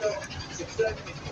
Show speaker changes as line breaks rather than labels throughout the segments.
Let's go. Success.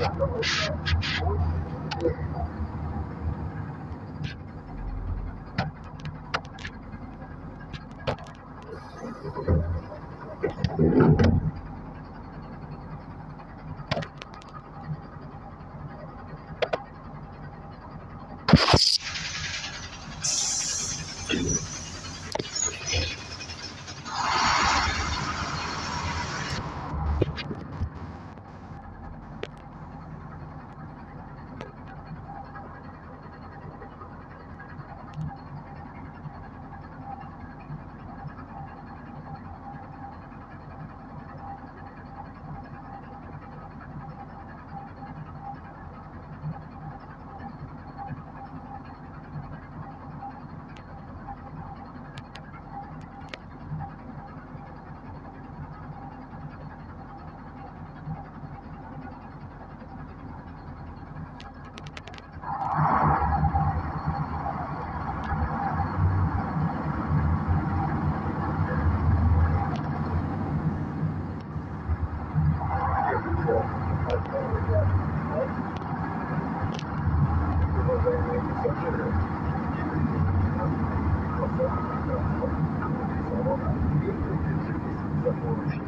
находится. Thank you. before we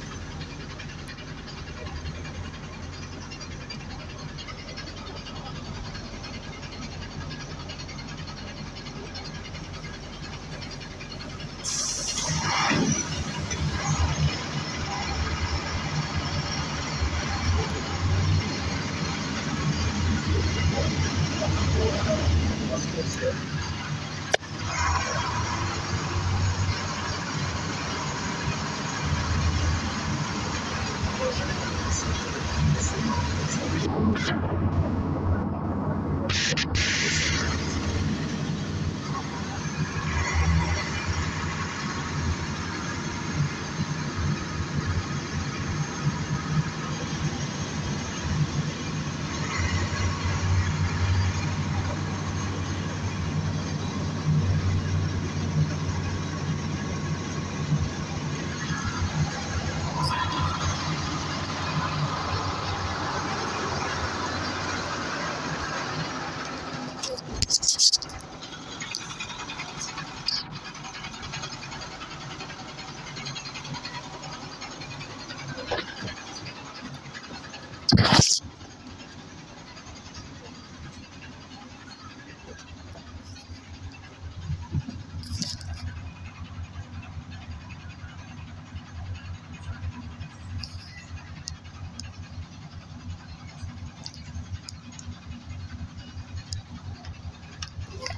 Yeah.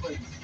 please.